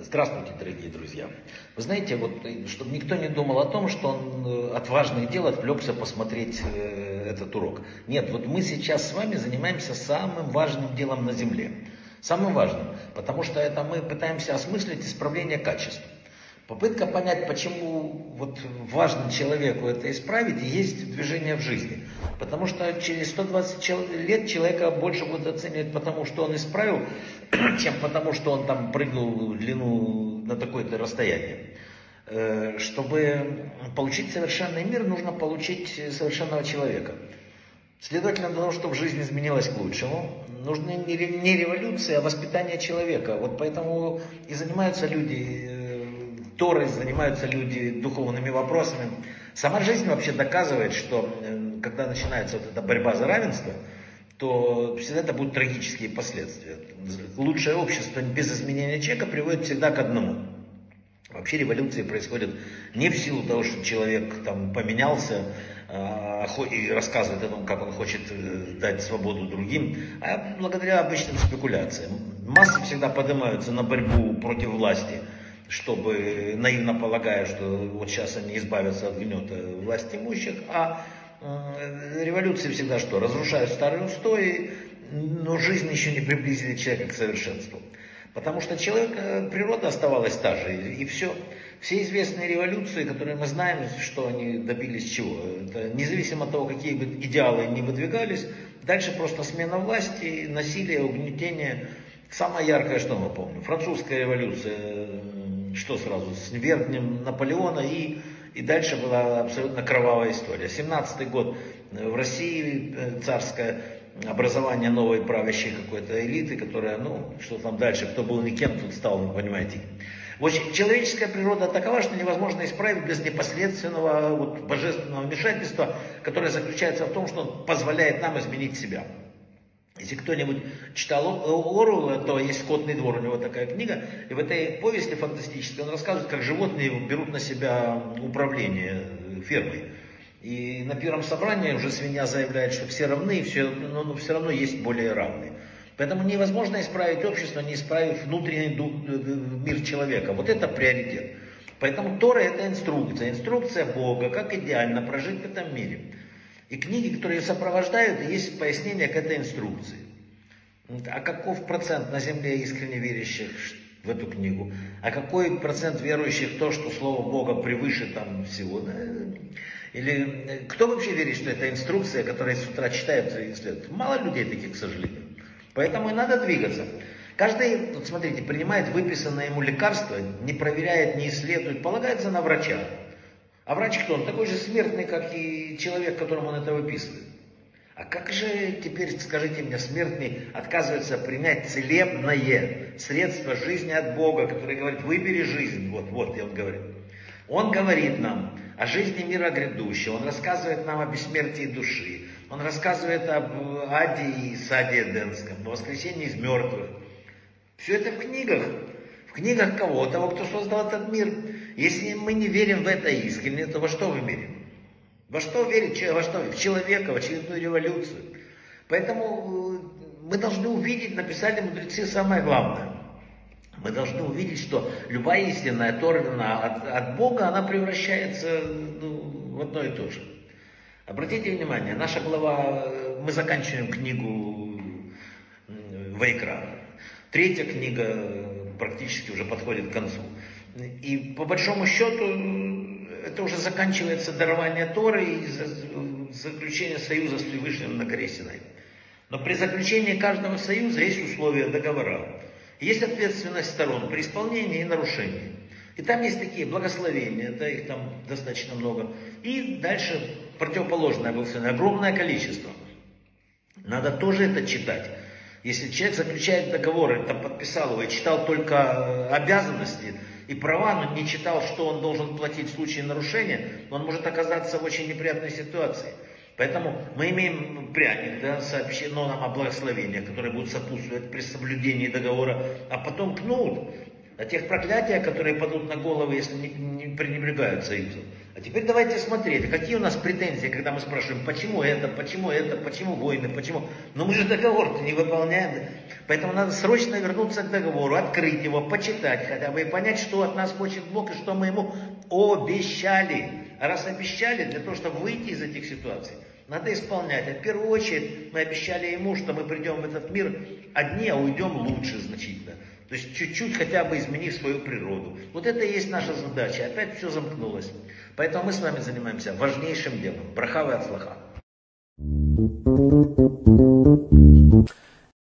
Здравствуйте, дорогие друзья. Вы знаете, вот, чтобы никто не думал о том, что он э, от важных дел отвлекся посмотреть э, этот урок. Нет, вот мы сейчас с вами занимаемся самым важным делом на Земле. Самым важным, потому что это мы пытаемся осмыслить исправление качеств. Попытка понять, почему вот важно человеку это исправить, есть движение в жизни. Потому что через 120 лет человека больше будут оценивать потому, что он исправил, чем потому, что он там прыгнул длину на такое-то расстояние. Э, чтобы получить совершенный мир, нужно получить совершенного человека. Следовательно, для того, чтобы жизнь изменилась к лучшему, нужны не революции, а воспитание человека. Вот поэтому и занимаются люди Торой занимаются люди духовными вопросами. Сама жизнь вообще доказывает, что э, когда начинается вот эта борьба за равенство, то всегда это будут трагические последствия. Лучшее общество без изменения человека приводит всегда к одному. Вообще революции происходят не в силу того, что человек там поменялся э, и рассказывает о том, как он хочет э, дать свободу другим, а благодаря обычным спекуляциям. Массы всегда поднимаются на борьбу против власти – чтобы наивно полагая, что вот сейчас они избавятся от гнета власть имущих, а э, революции всегда что? Разрушают старые устои, но жизнь еще не приблизили человека к совершенству. Потому что человек, э, природа оставалась та же, и все. Все известные революции, которые мы знаем, что они добились чего. Это независимо от того, какие бы идеалы не выдвигались, дальше просто смена власти, насилие, угнетение. Самое яркое, что мы помним, французская революция что сразу, с верхним Наполеона и, и дальше была абсолютно кровавая история. 17-й год в России э, царское образование новой правящей какой-то элиты, которая, ну, что там дальше, кто был никем, тут стал, вы понимаете. В общем, человеческая природа такова, что невозможно исправить без непосредственного вот, божественного вмешательства, которое заключается в том, что позволяет нам изменить себя. Если кто-нибудь читал Оруэлла, то есть «Скотный двор», у него такая книга, и в этой повести фантастической он рассказывает, как животные берут на себя управление фермой. И на первом собрании уже свинья заявляет, что все равны, все, но, но все равно есть более равные. Поэтому невозможно исправить общество, не исправив внутренний дух, э, э, мир человека. Вот это приоритет. Поэтому Тора это инструкция, инструкция Бога, как идеально прожить в этом мире. И книги, которые сопровождают, есть пояснение к этой инструкции. А каков процент на земле искренне верящих в эту книгу? А какой процент верующих в то, что Слово Бога превыше там всего? Или э, кто вообще верит, что это инструкция, которая с утра читается и исследует? Мало людей таких, к сожалению. Поэтому и надо двигаться. Каждый, вот смотрите, принимает выписанное ему лекарство, не проверяет, не исследует, полагается на врача. А врач кто? Он такой же смертный, как и человек, которому он это выписывает. А как же теперь, скажите мне, смертный отказывается принять целебное средство жизни от Бога, который говорит, выбери жизнь, вот, вот, и он говорит. Он говорит нам о жизни мира грядущего, он рассказывает нам о бессмертии души, он рассказывает об Аде и Саде Эденском, о воскресении из мертвых. Все это в книгах. В книгах кого? Того, кто создал этот мир. Если мы не верим в это искренне, то во что мы верим? Во что верить? Во что? В человека, в очередную революцию. Поэтому э, мы должны увидеть, написали мудрецы самое главное. Мы должны увидеть, что любая истина, оторвана от, от Бога, она превращается ну, в одно и то же. Обратите внимание, наша глава, э, мы заканчиваем книгу Вайкра. Третья книга э, практически уже подходит к концу. И по большому счету это уже заканчивается дарование Торы и заключение союза с Всевышним на горе. Но при заключении каждого союза есть условия договора. Есть ответственность сторон при исполнении и нарушении. И там есть такие благословения, да, их там достаточно много. И дальше противоположное благословение, огромное количество. Надо тоже это читать. Если человек заключает договор, там подписал его и читал только э, обязанности, и права, но не читал, что он должен платить в случае нарушения, он может оказаться в очень неприятной ситуации. Поэтому мы имеем пряник, да, сообщено нам о благословениях, которые будут сопутствовать при соблюдении договора, а потом кнут о тех проклятиях, которые падут на головы, если не, не пренебрегают союзом. А теперь давайте смотреть, какие у нас претензии, когда мы спрашиваем, почему это, почему это, почему войны, почему. Но мы же договор-то не выполняем. Поэтому надо срочно вернуться к договору, открыть его, почитать хотя бы и понять, что от нас хочет Бог и что мы ему обещали. А раз обещали, для того, чтобы выйти из этих ситуаций, надо исполнять. А в первую очередь мы обещали ему, что мы придем в этот мир одни, а уйдем лучше значительно. То есть чуть-чуть хотя бы изменив свою природу. Вот это и есть наша задача. Опять все замкнулось. Поэтому мы с вами занимаемся важнейшим делом. Брахавы от слаха.